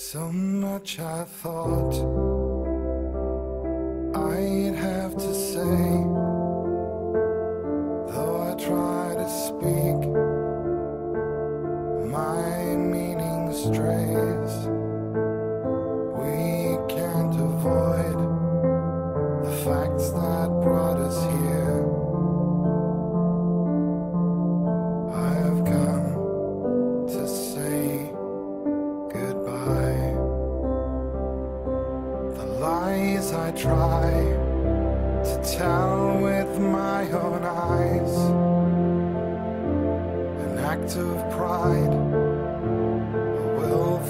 So much I thought I'd have to say, though I try to speak, my meaning strays.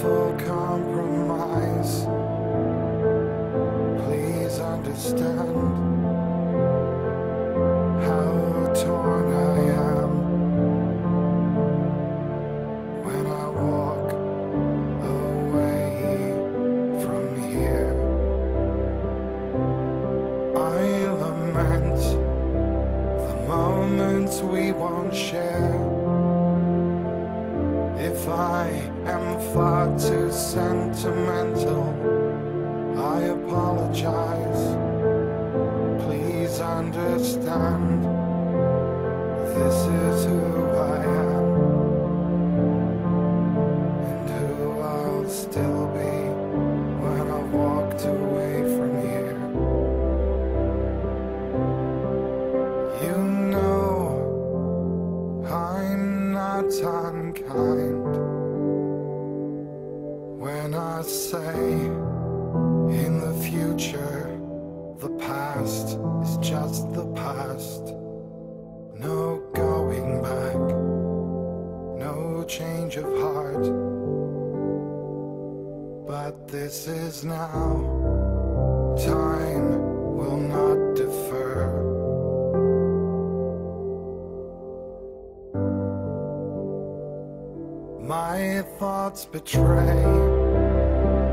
Willful compromise. Please understand how torn I am when I walk away from here. I lament the moments we won't share. I am far too sentimental, I apologize. Please understand, this is who when I say in the future the past is just the past. No going back no change of heart. But this is now, time will not My thoughts betray,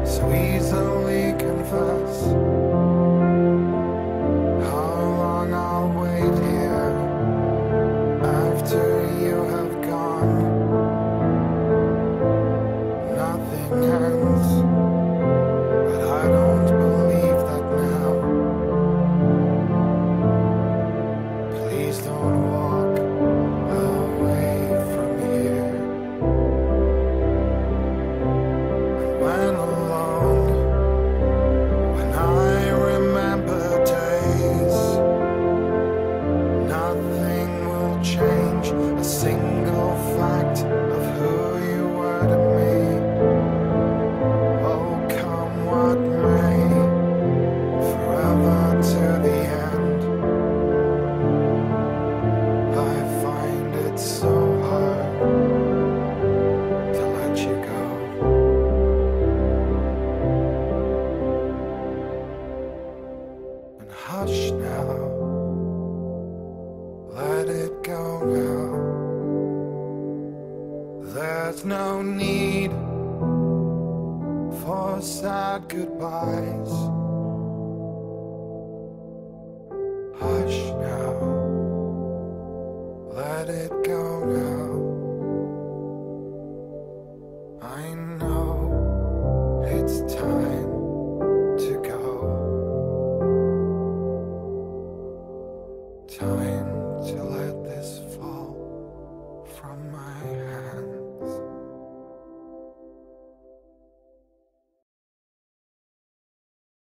so easily confess. Single fact of who you were to me. Oh, come what may, forever to the end. I find it so hard to let you go. And hush now, no need for sad goodbyes. Hush now, let it go now. I know it's time.